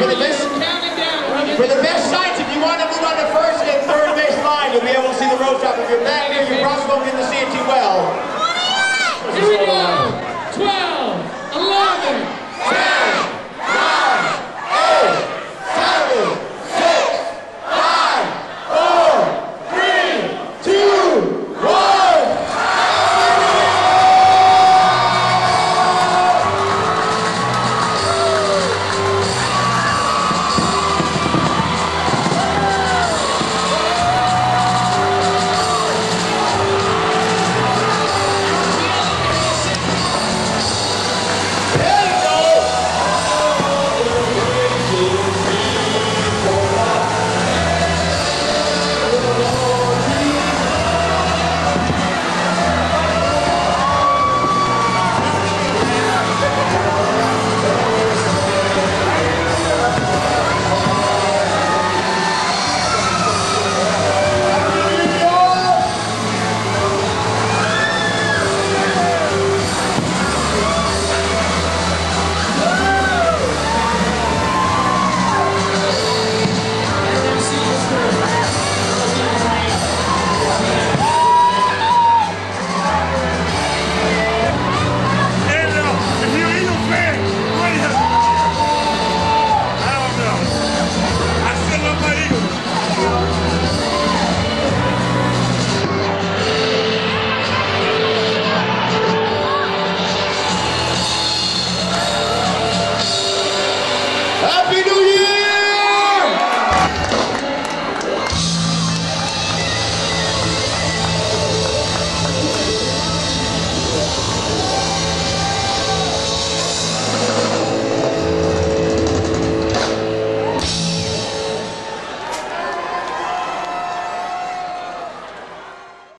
for the best for the best sights, if you want to move on the first and third base line, you'll be able to see the road top. If you're back here, you probably won't get to see it. Happy New Year!